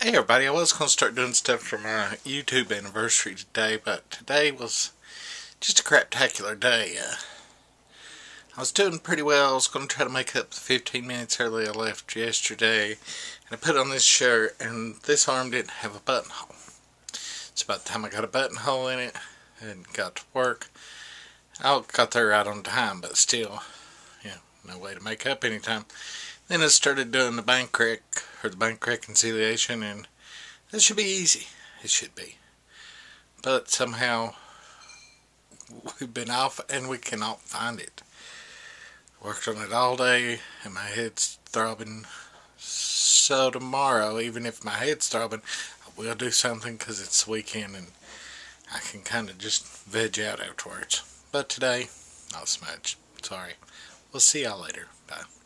everybody. I was going to start doing stuff for my YouTube anniversary today, but today was just a craptacular day. Uh, I was doing pretty well. I was going to try to make up the 15 minutes early I left yesterday. And I put on this shirt, and this arm didn't have a buttonhole. It's about the time I got a buttonhole in it and got to work. I got there right on time, but still, yeah, no way to make up any time. Then I started doing the bank rec, or the bank reconciliation, and this should be easy. It should be. But somehow, we've been off and we cannot find it. Worked on it all day, and my head's throbbing. So tomorrow, even if my head's throbbing, I will do something because it's weekend and I can kind of just veg out afterwards. But today, not so much. Sorry. We'll see y'all later. Bye.